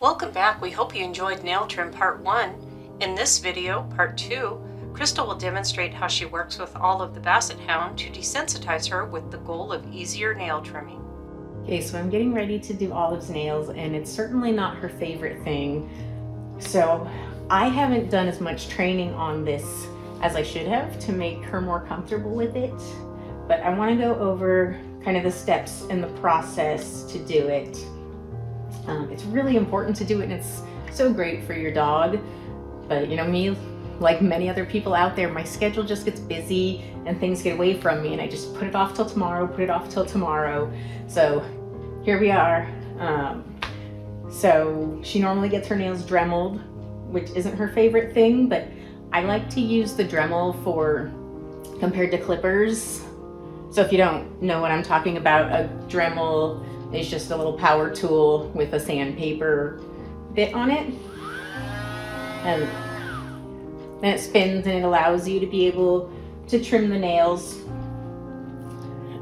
Welcome back. We hope you enjoyed nail trim part one. In this video, part two, Crystal will demonstrate how she works with Olive the Basset Hound to desensitize her with the goal of easier nail trimming. Okay, so I'm getting ready to do Olive's nails and it's certainly not her favorite thing. So I haven't done as much training on this as I should have to make her more comfortable with it. But I wanna go over kind of the steps in the process to do it. Um, it's really important to do it and it's so great for your dog. But you know, me, like many other people out there, my schedule just gets busy and things get away from me and I just put it off till tomorrow, put it off till tomorrow. So here we are. Um, so she normally gets her nails dremeled, which isn't her favorite thing, but I like to use the Dremel for compared to clippers. So if you don't know what I'm talking about, a Dremel is just a little power tool with a sandpaper bit on it. And then it spins and it allows you to be able to trim the nails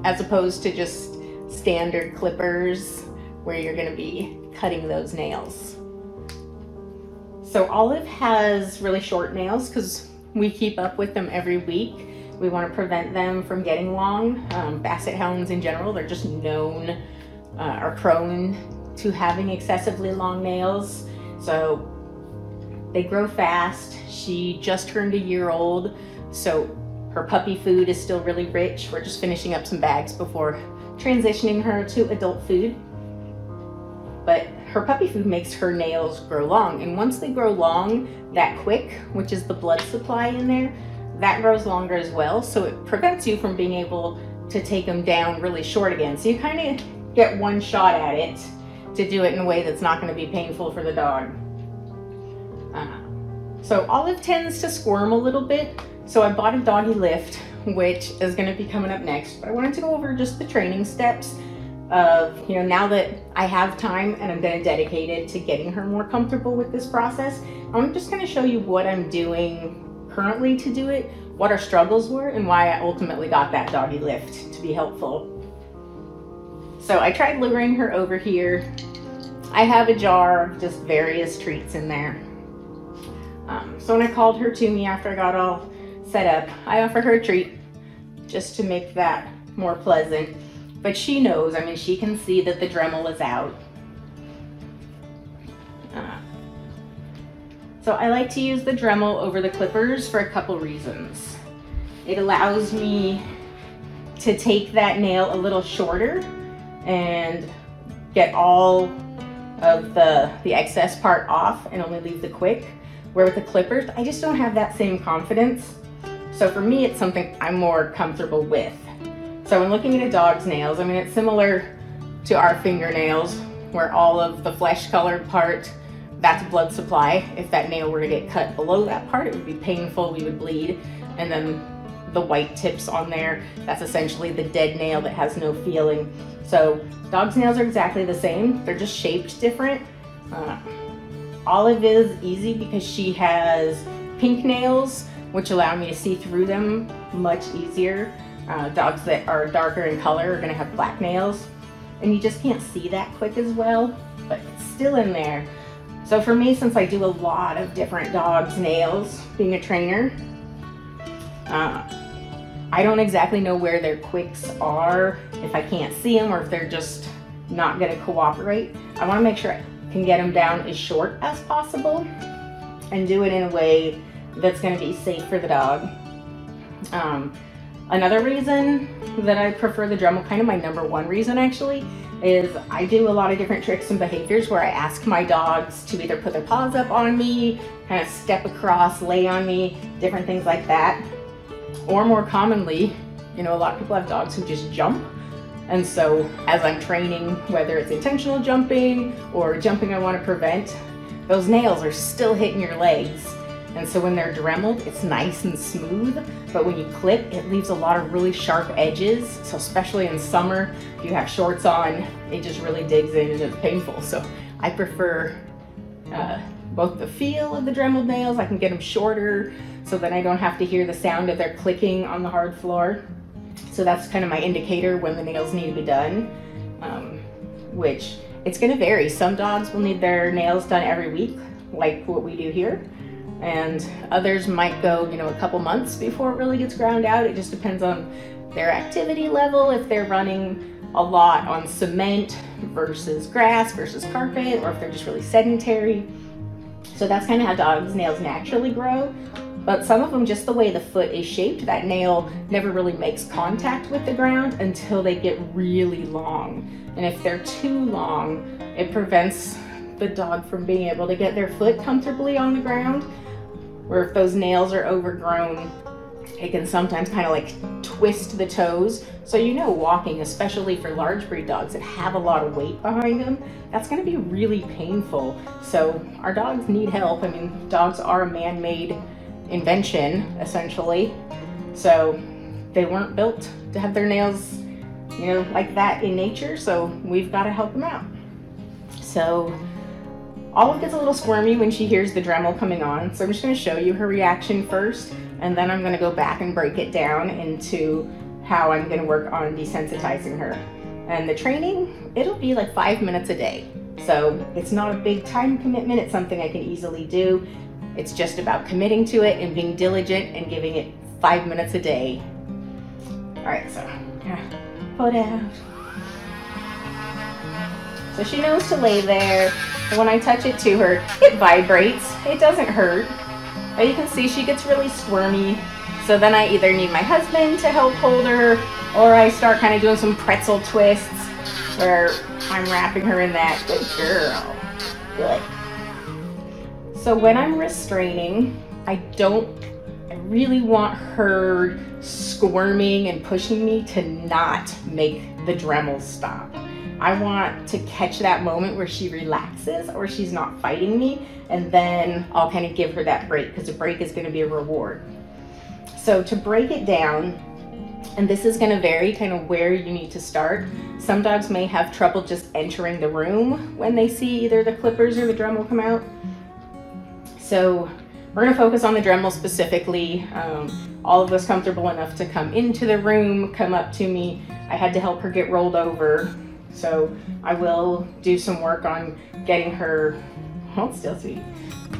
as opposed to just standard clippers where you're gonna be cutting those nails. So Olive has really short nails because we keep up with them every week. We want to prevent them from getting long. Um, Basset hounds in general, they're just known, uh, are prone to having excessively long nails. So they grow fast. She just turned a year old, so her puppy food is still really rich. We're just finishing up some bags before transitioning her to adult food. But her puppy food makes her nails grow long. And once they grow long that quick, which is the blood supply in there, that grows longer as well. So it prevents you from being able to take them down really short again. So you kind of get one shot at it to do it in a way that's not going to be painful for the dog. Uh, so Olive tends to squirm a little bit. So I bought a doggy lift, which is going to be coming up next. But I wanted to go over just the training steps of, you know, now that I have time and I'm going to dedicate it to getting her more comfortable with this process, I'm just going to show you what I'm doing currently to do it, what our struggles were, and why I ultimately got that doggy lift to be helpful. So I tried luring her over here. I have a jar of just various treats in there. Um, so when I called her to me after I got all set up, I offered her a treat just to make that more pleasant. But she knows, I mean, she can see that the Dremel is out. Uh, so I like to use the Dremel over the clippers for a couple reasons. It allows me to take that nail a little shorter and get all of the, the excess part off and only leave the quick. Where with the clippers, I just don't have that same confidence. So for me, it's something I'm more comfortable with. So when looking at a dog's nails, I mean, it's similar to our fingernails where all of the flesh colored part, that's blood supply. If that nail were to get cut below that part, it would be painful, we would bleed. And then the white tips on there, that's essentially the dead nail that has no feeling. So dog's nails are exactly the same. They're just shaped different. Uh, Olive is easy because she has pink nails, which allow me to see through them much easier. Uh, dogs that are darker in color are gonna have black nails and you just can't see that quick as well, but it's still in there. So for me, since I do a lot of different dogs' nails, being a trainer, uh, I don't exactly know where their quicks are, if I can't see them or if they're just not gonna cooperate. I wanna make sure I can get them down as short as possible and do it in a way that's gonna be safe for the dog. Um, Another reason that I prefer the Dremel, kind of my number one reason actually, is I do a lot of different tricks and behaviors where I ask my dogs to either put their paws up on me, kind of step across, lay on me, different things like that. Or more commonly, you know, a lot of people have dogs who just jump. And so as I'm training, whether it's intentional jumping or jumping I want to prevent, those nails are still hitting your legs and so when they're dremeled, it's nice and smooth, but when you clip, it leaves a lot of really sharp edges. So especially in summer, if you have shorts on, it just really digs in and it's painful. So I prefer uh, both the feel of the dremeled nails, I can get them shorter so that I don't have to hear the sound of their clicking on the hard floor. So that's kind of my indicator when the nails need to be done, um, which it's gonna vary. Some dogs will need their nails done every week, like what we do here. And others might go, you know, a couple months before it really gets ground out. It just depends on their activity level, if they're running a lot on cement versus grass versus carpet, or if they're just really sedentary. So that's kind of how dogs' nails naturally grow. But some of them, just the way the foot is shaped, that nail never really makes contact with the ground until they get really long. And if they're too long, it prevents the dog from being able to get their foot comfortably on the ground. Or if those nails are overgrown, it can sometimes kind of like twist the toes. So you know walking, especially for large breed dogs that have a lot of weight behind them, that's gonna be really painful. So our dogs need help. I mean, dogs are a man-made invention, essentially. So they weren't built to have their nails, you know, like that in nature. So we've got to help them out. So Olive gets a little squirmy when she hears the Dremel coming on. So I'm just going to show you her reaction first, and then I'm going to go back and break it down into how I'm going to work on desensitizing her. And the training, it'll be like five minutes a day. So it's not a big time commitment. It's something I can easily do. It's just about committing to it and being diligent and giving it five minutes a day. All right, so pull it out. So she knows to lay there. And when I touch it to her, it vibrates. It doesn't hurt. But you can see she gets really squirmy. So then I either need my husband to help hold her or I start kind of doing some pretzel twists where I'm wrapping her in that. Good girl. Good. So when I'm restraining, I don't, I really want her squirming and pushing me to not make the Dremel stop. I want to catch that moment where she relaxes or she's not fighting me, and then I'll kind of give her that break because a break is going to be a reward. So to break it down, and this is going to vary kind of where you need to start. Some dogs may have trouble just entering the room when they see either the clippers or the Dremel come out. So we're gonna focus on the Dremel specifically. Um, Olive's comfortable enough to come into the room, come up to me. I had to help her get rolled over. So I will do some work on getting her, hold still sweet,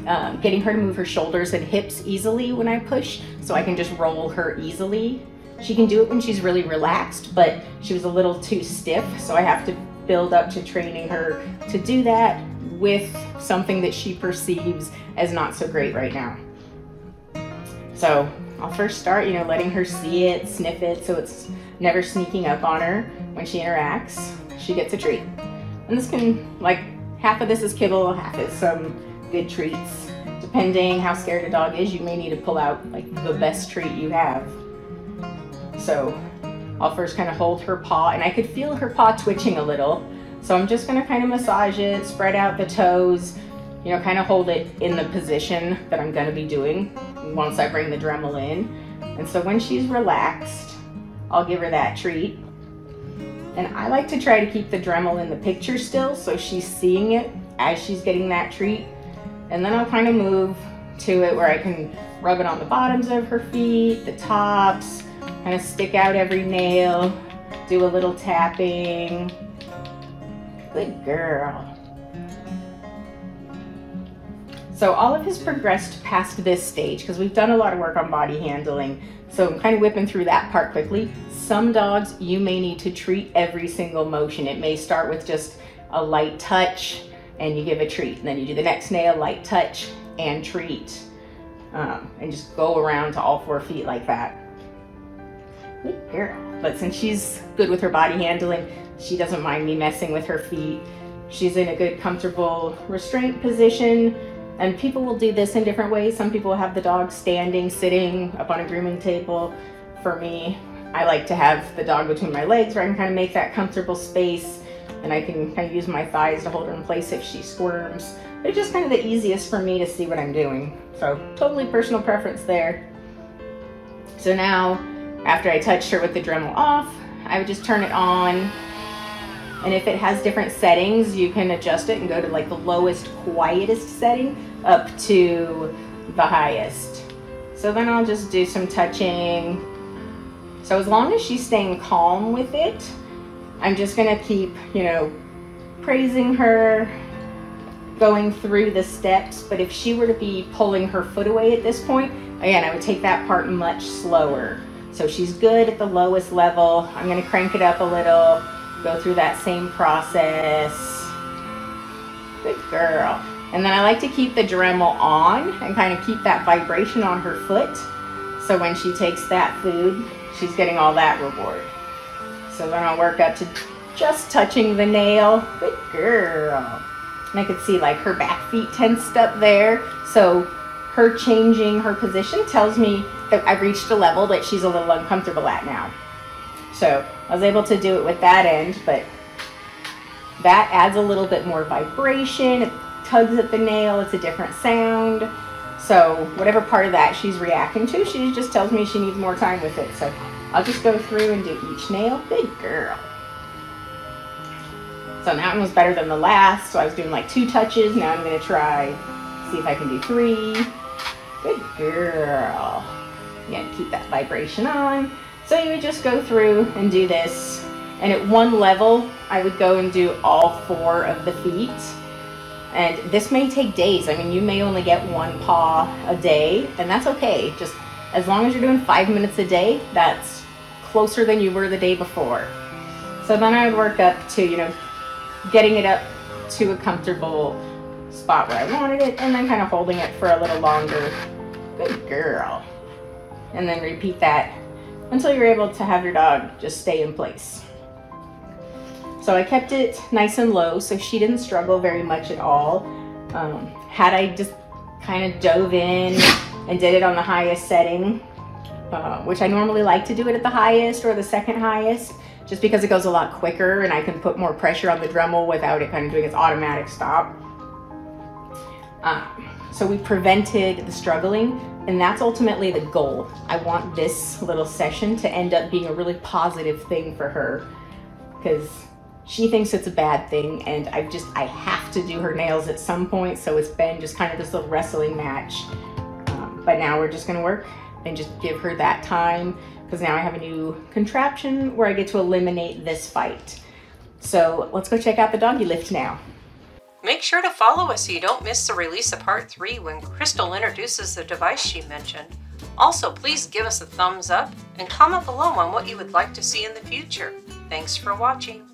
um, getting her to move her shoulders and hips easily when I push so I can just roll her easily. She can do it when she's really relaxed, but she was a little too stiff, so I have to build up to training her to do that with something that she perceives as not so great right now. So I'll first start, you know, letting her see it, sniff it, so it's never sneaking up on her when she interacts. She gets a treat. And this can, like, half of this is kibble, half is some good treats. Depending how scared a dog is, you may need to pull out, like, the best treat you have. So I'll first kind of hold her paw, and I could feel her paw twitching a little. So I'm just gonna kind of massage it, spread out the toes, you know, kind of hold it in the position that I'm gonna be doing once I bring the Dremel in. And so when she's relaxed, I'll give her that treat. And I like to try to keep the Dremel in the picture still so she's seeing it as she's getting that treat. And then I'll kind of move to it where I can rub it on the bottoms of her feet, the tops, kind of stick out every nail, do a little tapping, Good girl. So Olive's progressed past this stage because we've done a lot of work on body handling. So I'm kind of whipping through that part quickly. Some dogs, you may need to treat every single motion. It may start with just a light touch and you give a treat. And then you do the next nail, light touch and treat. Um, and just go around to all four feet like that. But since she's good with her body handling, she doesn't mind me messing with her feet. She's in a good, comfortable restraint position. And people will do this in different ways. Some people have the dog standing, sitting up on a grooming table. For me, I like to have the dog between my legs where I can kind of make that comfortable space and I can kind of use my thighs to hold her in place if she squirms. It's just kind of the easiest for me to see what I'm doing. So totally personal preference there. So now, after I touched her with the Dremel off, I would just turn it on and if it has different settings, you can adjust it and go to like the lowest, quietest setting up to the highest. So then I'll just do some touching. So as long as she's staying calm with it, I'm just gonna keep, you know, praising her, going through the steps, but if she were to be pulling her foot away at this point, again, I would take that part much slower. So she's good at the lowest level. I'm gonna crank it up a little, go through that same process. Good girl. And then I like to keep the Dremel on and kind of keep that vibration on her foot. So when she takes that food, she's getting all that reward. So then I'll work up to just touching the nail. Good girl. And I could see like her back feet tensed up there. So her changing her position tells me that I've reached a level that she's a little uncomfortable at now. So I was able to do it with that end, but that adds a little bit more vibration. It tugs at the nail, it's a different sound. So whatever part of that she's reacting to, she just tells me she needs more time with it. So I'll just go through and do each nail. Good girl. So that one was better than the last. So I was doing like two touches. Now I'm gonna try, see if I can do three. Good girl. Again, keep that vibration on. So you would just go through and do this. And at one level, I would go and do all four of the feet. And this may take days. I mean, you may only get one paw a day, and that's okay. Just as long as you're doing five minutes a day, that's closer than you were the day before. So then I would work up to, you know, getting it up to a comfortable spot where I wanted it, and then kind of holding it for a little longer. Good girl. And then repeat that until you're able to have your dog just stay in place. So I kept it nice and low so she didn't struggle very much at all. Um, had I just kind of dove in and did it on the highest setting, uh, which I normally like to do it at the highest or the second highest, just because it goes a lot quicker and I can put more pressure on the Dremel without it kind of doing its automatic stop. Uh, so we prevented the struggling and that's ultimately the goal. I want this little session to end up being a really positive thing for her because she thinks it's a bad thing and I just, I have to do her nails at some point. So it's been just kind of this little wrestling match. Um, but now we're just gonna work and just give her that time because now I have a new contraption where I get to eliminate this fight. So let's go check out the doggy lift now. Make sure to follow us so you don't miss the release of part 3 when Crystal introduces the device she mentioned. Also, please give us a thumbs up and comment below on what you would like to see in the future. Thanks for watching.